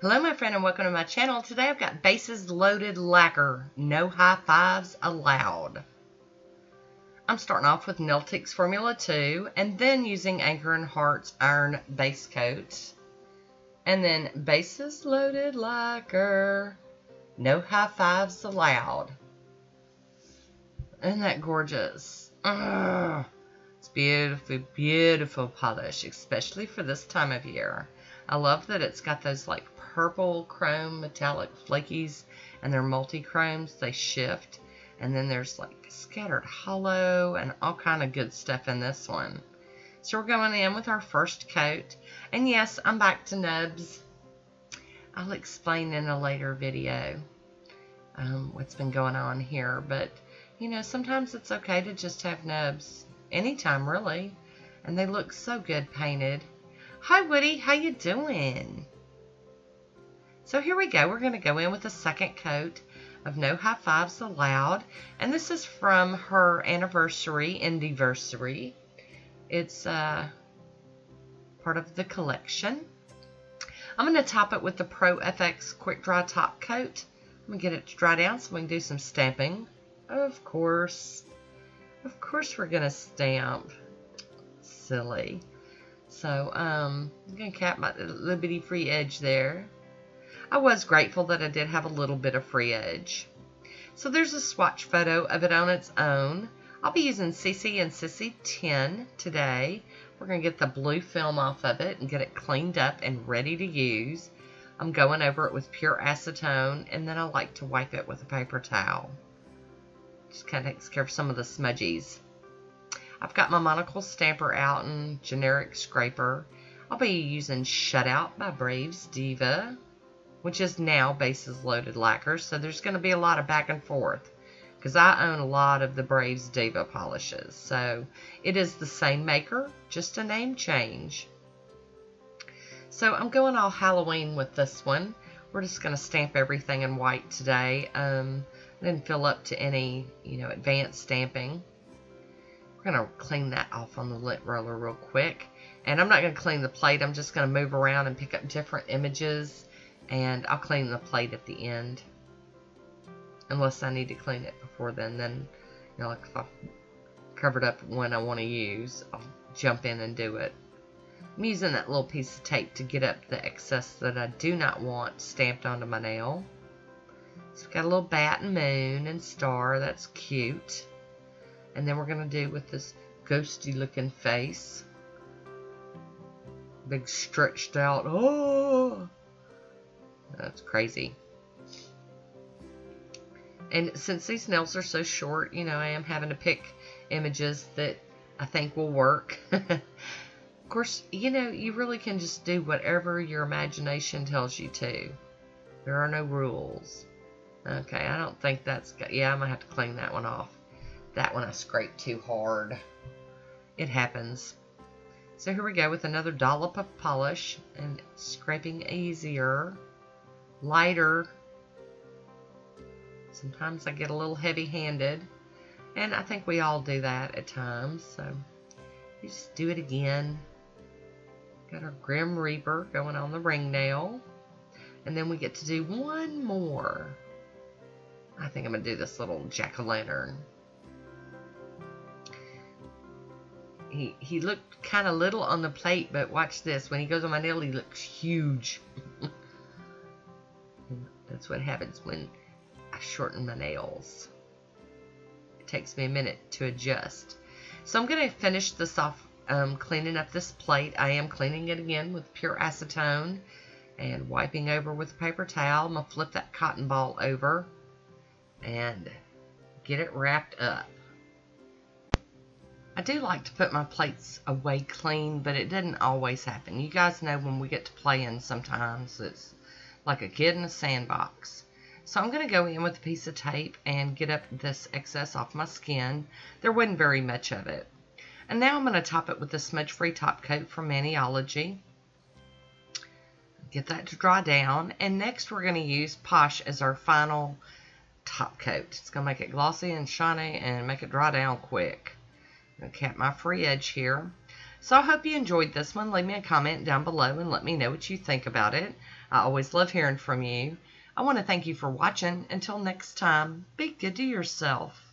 Hello my friend and welcome to my channel. Today I've got Bases Loaded Lacquer. No high fives allowed. I'm starting off with Nailtiques Formula 2 and then using Anchor and Hearts Iron Base Coat. And then Bases Loaded Lacquer. No high fives allowed. Isn't that gorgeous? Ugh. It's beautiful, beautiful polish, especially for this time of year. I love that it's got those like purple chrome metallic flakies and they're multi-chromes. They shift. And then there's like scattered holo and all kind of good stuff in this one. So we're going in with our first coat. And yes, I'm back to nubs. I'll explain in a later video um, what's been going on here. But, you know, sometimes it's okay to just have nubs. Anytime, really. And they look so good painted. Hi, Woody. How you doing? So here we go. We're going to go in with a second coat of No High Fives Allowed. And this is from her anniversary, Indieversary. It's uh, part of the collection. I'm going to top it with the Pro FX Quick Dry Top Coat. I'm going to get it to dry down so we can do some stamping. Of course. Of course we're going to stamp. Silly. So, um, I'm going to cap my little bitty free edge there. I was grateful that I did have a little bit of free edge. So there's a swatch photo of it on its own. I'll be using Cici and Sisi 10 today. We're going to get the blue film off of it and get it cleaned up and ready to use. I'm going over it with pure acetone and then I like to wipe it with a paper towel. Just kind of takes care of some of the smudgies. I've got my monocle stamper out and generic scraper. I'll be using Shutout by Braves Diva, which is now Bases Loaded Lacquer, so there's going to be a lot of back and forth because I own a lot of the Braves Diva polishes. So it is the same maker, just a name change. So I'm going all Halloween with this one. We're just going to stamp everything in white today. Um, I didn't fill up to any, you know, advanced stamping. We're going to clean that off on the lint roller real quick. And I'm not going to clean the plate. I'm just going to move around and pick up different images. And I'll clean the plate at the end. Unless I need to clean it before then. Then, you know, like if I've covered up one I want to use, I'll jump in and do it. I'm using that little piece of tape to get up the excess that I do not want stamped onto my nail. So we've got a little bat and moon and star. That's cute. And then we're going to do with this ghosty looking face. Big stretched out. Oh! That's crazy. And since these nails are so short, you know, I am having to pick images that I think will work. of course, you know, you really can just do whatever your imagination tells you to. There are no rules. Okay, I don't think that's... Yeah, I'm going to have to clean that one off. That one I scraped too hard. It happens. So here we go with another dollop of polish and scraping easier, lighter. Sometimes I get a little heavy-handed, and I think we all do that at times. So you just do it again. Got our Grim Reaper going on the ring nail. And then we get to do one more. I think I'm going to do this little jack-o'-lantern. He, he looked kind of little on the plate, but watch this. When he goes on my nail, he looks huge. That's what happens when I shorten my nails. It takes me a minute to adjust. So I'm going to finish this off um, cleaning up this plate. I am cleaning it again with pure acetone and wiping over with a paper towel. I'm going to flip that cotton ball over and get it wrapped up. I do like to put my plates away clean, but it doesn't always happen. You guys know when we get to playing sometimes it's like a kid in a sandbox. So I'm going to go in with a piece of tape and get up this excess off my skin. There wasn't very much of it. And now I'm going to top it with the smudge-free top coat from Maniology. Get that to dry down. And next we're going to use Posh as our final top coat. It's going to make it glossy and shiny and make it dry down quick. I'm going to cap my free edge here. So I hope you enjoyed this one. Leave me a comment down below and let me know what you think about it. I always love hearing from you. I want to thank you for watching. Until next time, be good to yourself.